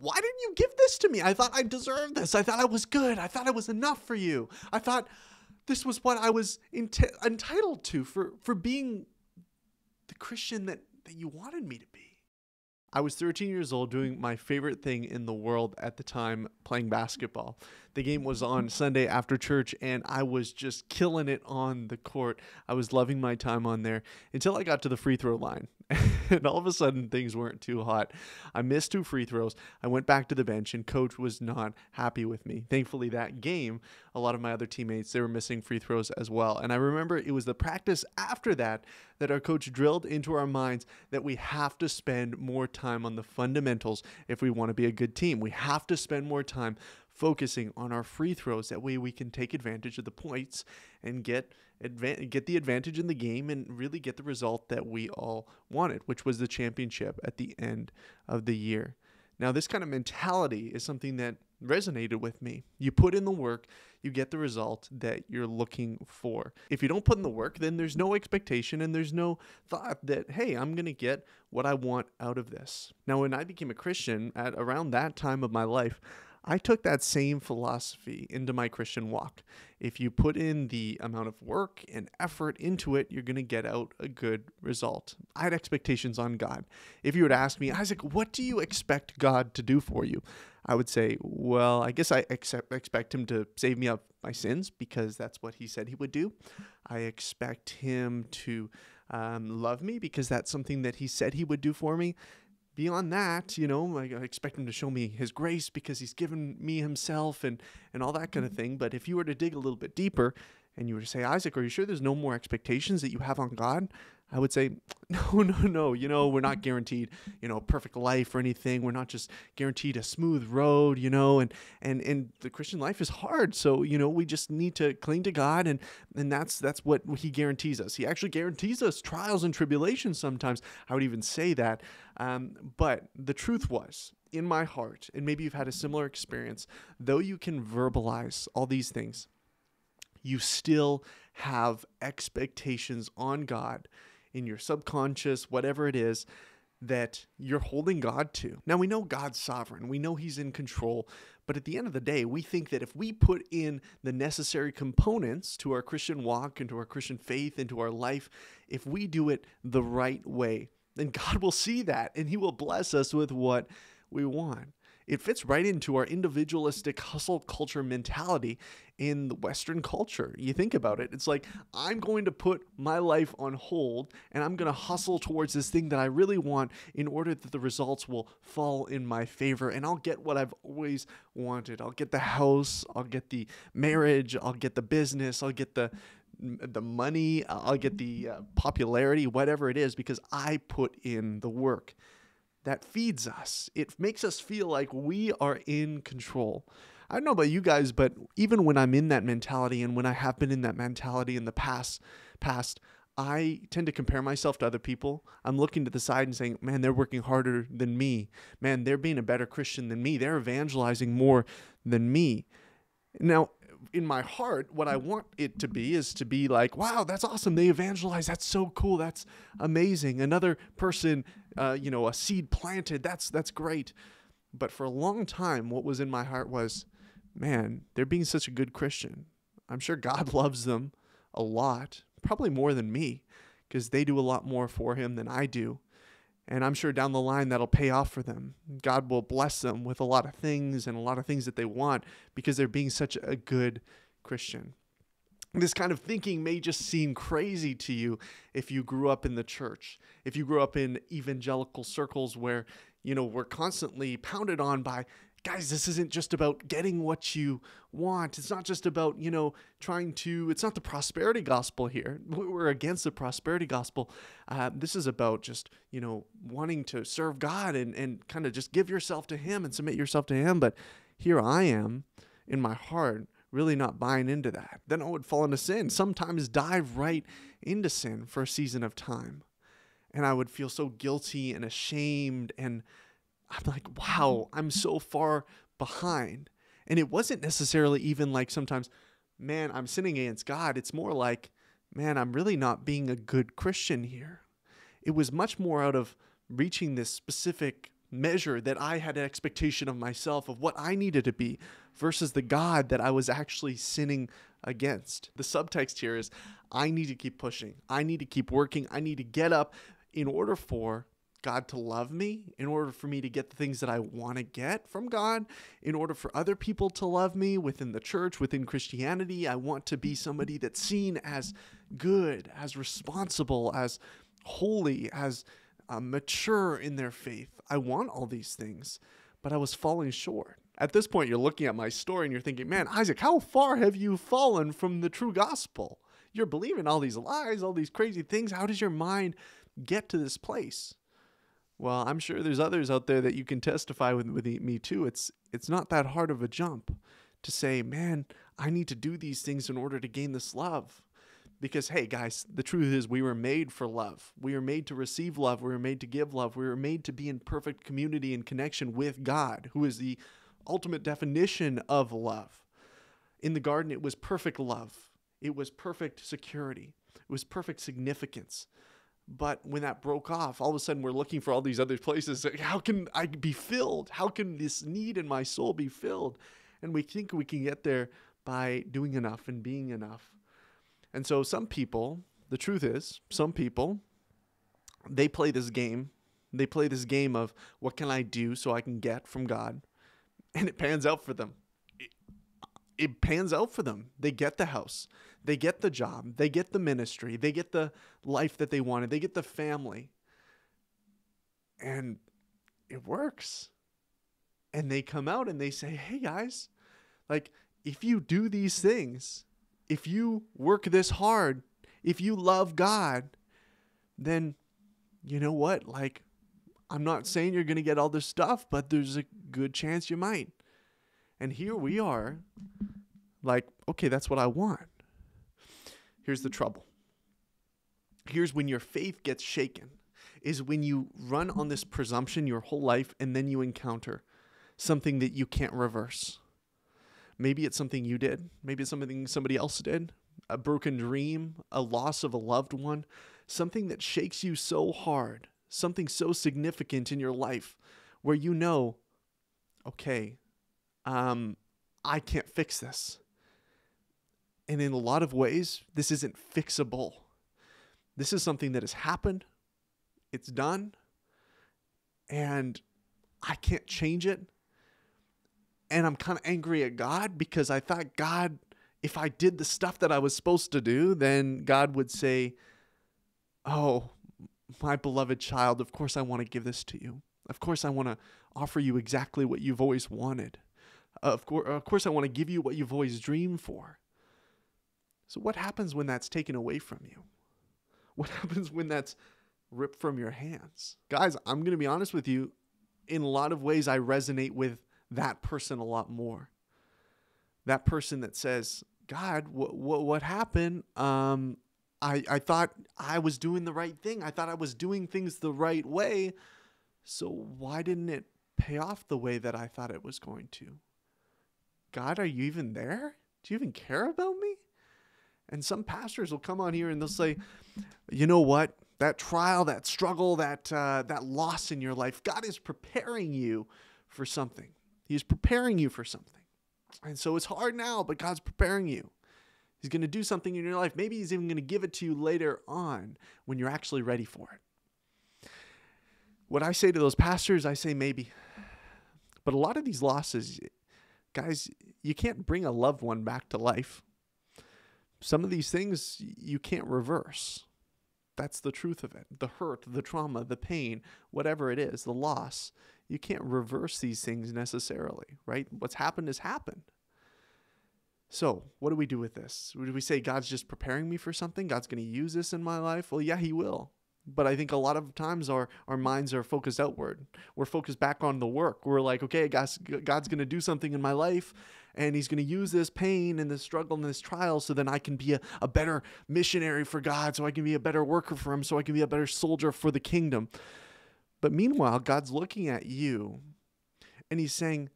why didn't you give this to me? I thought I deserved this. I thought I was good. I thought I was enough for you. I thought this was what I was ent- entitled to for, for being the Christian that, that you wanted me to be. I was 13 years old doing my favorite thing in the world at the time, playing basketball. The game was on Sunday after church, and I was just killing it on the court. I was loving my time on there until I got to the free throw line. and all of a sudden, things weren't too hot. I missed two free throws. I went back to the bench, and coach was not happy with me. Thankfully, that game, a lot of my other teammates, they were missing free throws as well. And I remember it was the practice after that that our coach drilled into our minds that we have to spend more time on the fundamentals if we want to be a good team. We have to spend more time focusing on our free throws. That way we can take advantage of the points and get advan- get the advantage in the game and really get the result that we all wanted, which was the championship at the end of the year. Now, this kind of mentality is something that resonated with me. You put in the work, you get the result that you're looking for. If you don't put in the work, then there's no expectation and there's no thought that, hey, I'm going to get what I want out of this. Now, when I became a Christian at around that time of my life, I took that same philosophy into my Christian walk. If you put in the amount of work and effort into it, you're going to get out a good result. I had expectations on God. If you would ask me, Isaac, what do you expect God to do for you? I would say, well, I guess I accept, expect him to save me of my sins because that's what he said he would do. I expect him to um, love me because that's something that he said he would do for me beyond that, you know, I expect him to show me his grace because he's given me himself and, and all that kind of mm-hmm. thing. But if you were to dig a little bit deeper and you were to say, Isaac, are you sure there's no more expectations that you have on God? I would say, no, no, no. You know, we're not guaranteed, you know, perfect life or anything. We're not just guaranteed a smooth road, you know, and and and the Christian life is hard. So, you know, we just need to cling to God and and that's that's what he guarantees us. He actually guarantees us trials and tribulations sometimes. I would even say that. Um, but the truth was, in my heart, and maybe you've had a similar experience, though you can verbalize all these things, you still have expectations on God in your subconscious, whatever it is, that you're holding God to. Now, we know God's sovereign, we know He's in control, but at the end of the day, we think that if we put in the necessary components to our Christian walk, into our Christian faith, into our life, if we do it the right way, then God will see that and He will bless us with what we want it fits right into our individualistic hustle culture mentality in the Western culture. You think about it, it's like I'm going to put my life on hold and I'm going to hustle towards this thing that I really want in order that the results will fall in my favor and I'll get what I've always wanted. I'll get the house, I'll get the marriage, I'll get the business, I'll get the the money, I'll get the uh, popularity, whatever it is, because I put in the work that feeds us. It makes us feel like we are in control. I don't know about you guys, but even when I'm in that mentality and when I have been in that mentality in the past past, I tend to compare myself to other people. I'm looking to the side and saying, man, they're working harder than me. Man, they're being a better Christian than me. They're evangelizing more than me. Now, in my heart, what I want it to be is to be like, wow, that's awesome. They evangelize. That's so cool. That's amazing. Another person, uh, you know, a seed planted. That's that's great. But for a long time, what was in my heart was, man, they're being such a good Christian. I'm sure God loves them a lot, probably more than me, because they do a lot more for Him than I do. And I'm sure down the line that'll pay off for them. God will bless them with a lot of things and a lot of things that they want because they're being such a good Christian. This kind of thinking may just seem crazy to you if you grew up in the church, if you grew up in evangelical circles where, you know, we're constantly pounded on by guys, this isn't just about getting what you want. It's not just about, you know, trying to, it's not the prosperity gospel here. We're against the prosperity gospel. Uh, this is about just, you know, wanting to serve God and, and kind of just give yourself to Him and submit yourself to Him. But here I am in my heart, really not buying into that. Then I would fall into sin, sometimes dive right into sin for a season of time. And I would feel so guilty and ashamed and I'm like, wow, I'm so far behind. And it wasn't necessarily even like sometimes, man, I'm sinning against God. It's more like, man, I'm really not being a good Christian here. It was much more out of reaching this specific measure that I had an expectation of myself of what I needed to be versus the God that I was actually sinning against. The subtext here is I need to keep pushing. I need to keep working. I need to get up in order for God to love me, in order for me to get the things that I want to get from God, in order for other people to love me within the church, within Christianity. I want to be somebody that's seen as good, as responsible, as holy, as uh, mature in their faith. I want all these things, but I was falling short. At this point, you're looking at my story and you're thinking, man, Isaac, how far have you fallen from the true gospel? You're believing all these lies, all these crazy things. How does your mind get to this place? Well, I'm sure there's others out there that you can testify with, with me too. It's it's not that hard of a jump to say, man, I need to do these things in order to gain this love. Because, hey, guys, the truth is we were made for love. We were made to receive love. We were made to give love. We were made to be in perfect community and connection with God, who is the ultimate definition of love. In the garden, it was perfect love, it was perfect security, it was perfect significance. But when that broke off, all of a sudden we're looking for all these other places. How can I be filled? How can this need in my soul be filled? And we think we can get there by doing enough and being enough. And so some people, the truth is, some people, they play this game. They play this game of what can I do so I can get from God? And it pans out for them. It, pans out for them. They get the house. They get the job, they get the ministry, they get the life that they wanted, they get the family. And it works. And they come out and they say, hey guys, like if you do these things, if you work this hard, if you love God, then you know what? Like, I'm not saying you're going to get all this stuff, but there's a good chance you might. And here we are, like, okay, that's what I want. Here's the trouble. Here's when your faith gets shaken is when you run on this presumption your whole life and then you encounter something that you can't reverse. Maybe it's something you did, maybe it's something somebody else did, a broken dream, a loss of a loved one, something that shakes you so hard, something so significant in your life where you know, okay, um, I can't fix this. And in a lot of ways, this isn't fixable. This is something that has happened, it's done, and I can't change it. And I'm kind of angry at God because I thought, God, if I did the stuff that I was supposed to do, then God would say, Oh, my beloved child, of course I want to give this to you. Of course I want to offer you exactly what you've always wanted. Of course, of course I want to give you what you've always dreamed for. So, what happens when that's taken away from you? What happens when that's ripped from your hands? Guys, I'm going to be honest with you. In a lot of ways, I resonate with that person a lot more. That person that says, God, what, what, what happened? Um, I, I thought I was doing the right thing. I thought I was doing things the right way. So why didn't it pay off the way that I thought it was going to? God, are you even there? Do you even care about me? And some pastors will come on here and they'll say, you know what? That trial, that struggle, that uh, that loss in your life, God is preparing you for something. He's preparing you for something. And so it's hard now, but God's preparing you. He's going to do something in your life. Maybe He's even going to give it to you later on when you're actually ready for it. What I say to those pastors, I say maybe. But a lot of these losses, guys, you can't bring a loved one back to life some of these things you can't reverse. That's the truth of it. The hurt, the trauma, the pain, whatever it is, the loss, you can't reverse these things necessarily, right? What's happened has happened. So, what do we do with this? Do we say God's just preparing me for something? God's going to use this in my life? Well, yeah, He will. But I think a lot of times our, our minds are focused outward. We're focused back on the work. We're like, okay, God's, God's going to do something in my life and he's going to use this pain and this struggle and this trial so then I can be a, a better missionary for God, so I can be a better worker for him, so I can be a better soldier for the kingdom. But meanwhile, God's looking at you and he's saying,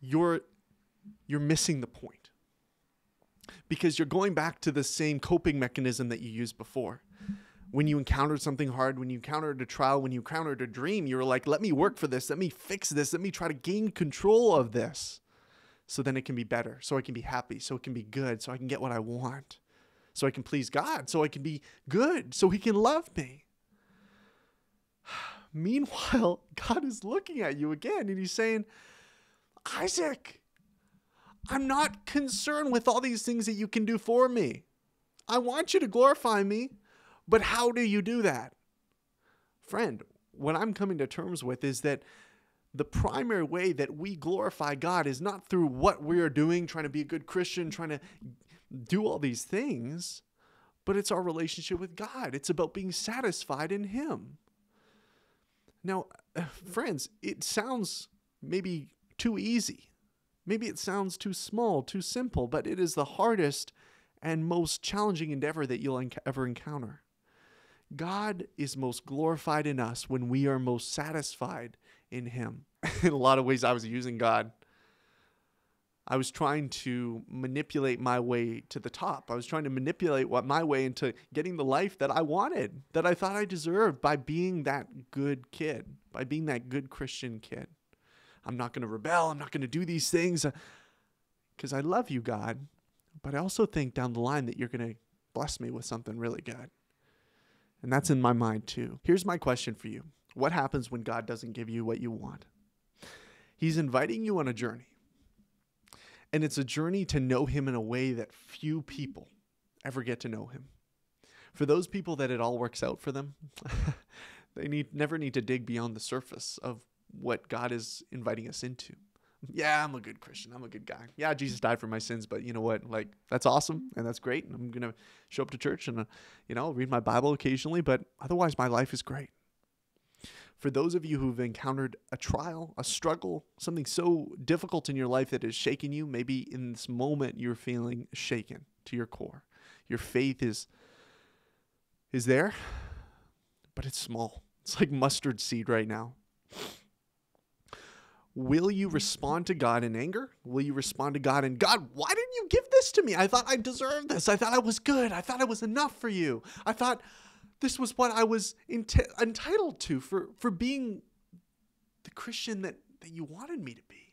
You're you're missing the point. Because you're going back to the same coping mechanism that you used before. when you encountered something hard, when you encountered a trial, when you encountered a dream, you were like, let me work for this, let me fix this, let me try to gain control of this so then it can be better, so I can be happy, so it can be good, so I can get what I want, so I can please God, so I can be good, so He can love me. Meanwhile, God is looking at you again and He's saying, Isaac, I'm not concerned with all these things that you can do for me. I want you to glorify me, but how do you do that? Friend, what I'm coming to terms with is that the primary way that we glorify God is not through what we are doing, trying to be a good Christian, trying to do all these things, but it's our relationship with God. It's about being satisfied in Him. Now, friends, it sounds maybe too easy. Maybe it sounds too small, too simple, but it is the hardest and most challenging endeavor that you'll ever encounter. God is most glorified in us when we are most satisfied in Him. in a lot of ways, I was using God. I was trying to manipulate my way to the top. I was trying to manipulate what my way into getting the life that I wanted, that I thought I deserved by being that good kid, by being that good Christian kid. I'm not going to rebel. I'm not going to do these things uh, because I love you, God. But I also think down the line that you're going to bless me with something really good. And that's in my mind too. Here's my question for you What happens when God doesn't give you what you want? He's inviting you on a journey. And it's a journey to know Him in a way that few people ever get to know Him. For those people that it all works out for them, they need never need to dig beyond the surface of what God is inviting us into. Yeah, I'm a good Christian. I'm a good guy. Yeah, Jesus died for my sins, but you know what? Like that's awesome and that's great. And I'm gonna show up to church and uh, you know read my Bible occasionally, but otherwise my life is great. For those of you who've encountered a trial, a struggle, something so difficult in your life that has shaken you, maybe in this moment you're feeling shaken to your core. Your faith is is there, but it's small. It's like mustard seed right now. Will you respond to God in anger? Will you respond to God in God, why didn't you give this to me? I thought I deserved this. I thought I was good. I thought I was enough for you. I thought this was what I was ent- entitled to for, for being the Christian that, that you wanted me to be.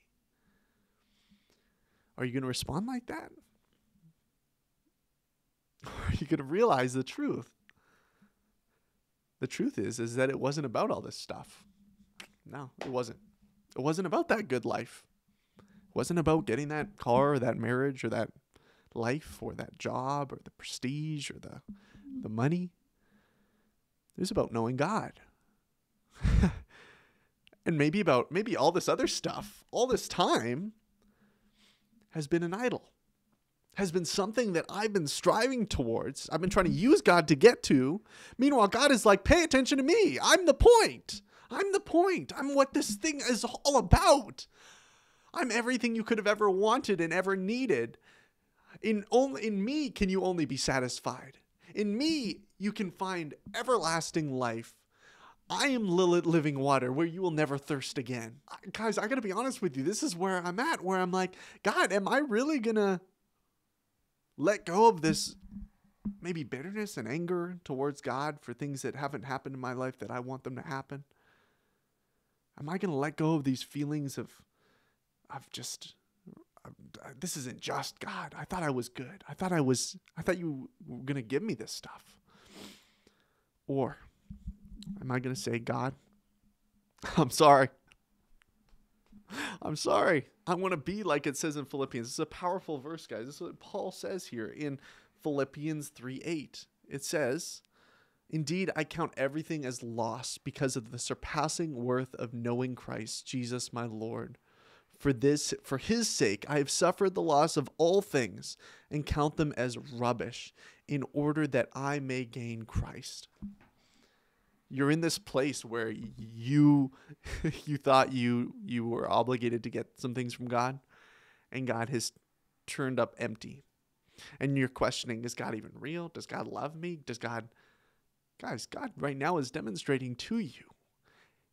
Are you going to respond like that? Or are you going to realize the truth? The truth is is that it wasn't about all this stuff. No, it wasn't. It wasn't about that good life. It wasn't about getting that car or that marriage or that life or that job or the prestige or the the money. Was about knowing God. and maybe about maybe all this other stuff, all this time has been an idol. Has been something that I've been striving towards. I've been trying to use God to get to. Meanwhile, God is like, pay attention to me. I'm the point. I'm the point. I'm what this thing is all about. I'm everything you could have ever wanted and ever needed. In only in me can you only be satisfied. In me you can find everlasting life. I am living water where you will never thirst again. Guys, I got to be honest with you. This is where I'm at where I'm like, God, am I really to let go of this maybe bitterness and anger towards God for things that haven't happened in my life that I want them to happen? Am I to let go of these feelings of, of just, this isn't just God. I thought I was good. I thought I was, I thought you were going to give me this stuff. Or am I going to say, God, I'm sorry. I'm sorry. I want to be like it says in Philippians. It's a powerful verse, guys. This is what Paul says here in Philippians 3 8. It says, Indeed, I count everything as loss because of the surpassing worth of knowing Christ, Jesus my Lord. For this for his sake I have suffered the loss of all things and count them as rubbish in order that I may gain Christ. You're in this place where you you thought you you were obligated to get some things from God and God has turned up empty. And you're questioning is God even real? Does God love me? Does God Guys, God right now is demonstrating to you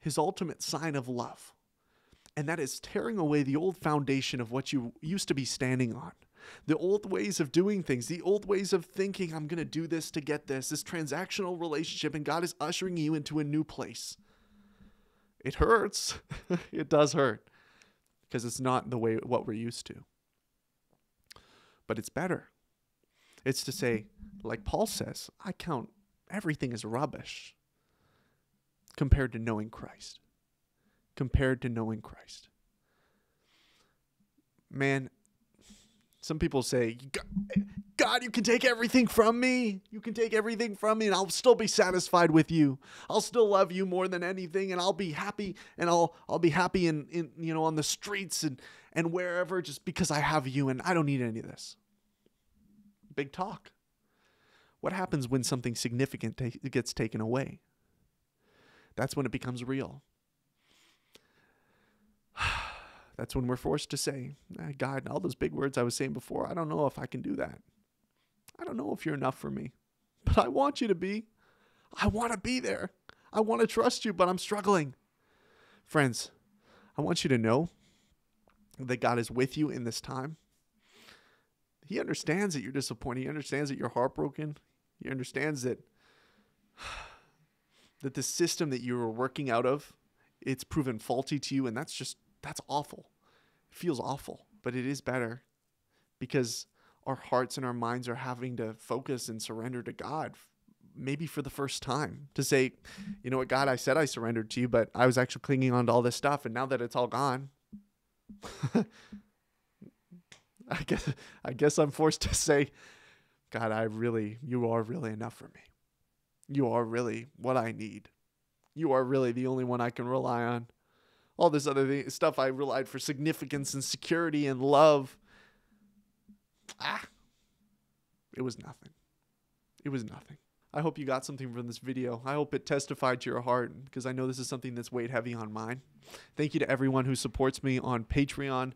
his ultimate sign of love. And that is tearing away the old foundation of what you used to be standing on. The old ways of doing things, the old ways of thinking, I'm going to do this to get this, this transactional relationship, and God is ushering you into a new place. It hurts. it does hurt because it's not the way what we're used to. But it's better. It's to say, like Paul says, I count everything as rubbish compared to knowing Christ. Compared to knowing Christ. Man, some people say, God, you can take everything from me. You can take everything from me, and I'll still be satisfied with you. I'll still love you more than anything, and I'll be happy, and I'll I'll be happy in, in you know on the streets and and wherever just because I have you, and I don't need any of this. Big talk. What happens when something significant ta- gets taken away? That's when it becomes real. That's when we're forced to say, God, all those big words I was saying before, I don't know if I can do that. I don't know if you're enough for me, but I want you to be. I want to be there. I want to trust you, but I'm struggling. Friends, I want you to know that God is with you in this time. He understands that you're disappointed. He understands that you're heartbroken. He understands that that the system that you were working out of, it's proven faulty to you and that's just that's awful. It feels awful, but it is better because our hearts and our minds are having to focus and surrender to God maybe for the first time to say, you know what, God, I said I surrendered to you, but I was actually clinging on to all this stuff. And now that it's all gone, I guess, I guess I'm forced to say, God, I really, you are really enough for me. You are really what I need. You are really the only one I can rely on all this other thing, stuff I relied for significance and security and love. Ah, it was nothing. It was nothing. I hope you got something from this video. I hope it testified to your heart because I know this is something that's weighed heavy on mine. Thank you to everyone who supports me on Patreon.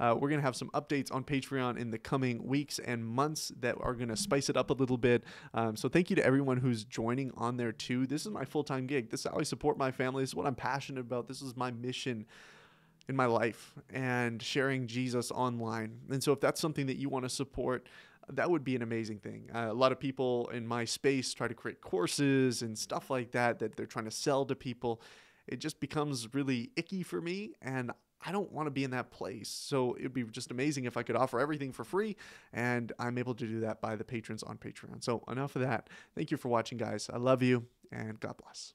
Uh, we're going to have some updates on Patreon in the coming weeks and months that are going to spice it up a little bit. Um, so thank you to everyone who's joining on there too. This is my full time gig. This is how I support my family. This is what I'm passionate about. This is my mission in my life and sharing Jesus online. And so if that's something that you want to support, that would be an amazing thing. Uh, a lot of people in my space try to create courses and stuff like that that they're trying to sell to people. It just becomes really icky for me, and I don't want to be in that place. So it'd be just amazing if I could offer everything for free. And I'm able to do that by the patrons on Patreon. So enough of that. Thank you for watching, guys. I love you and God bless.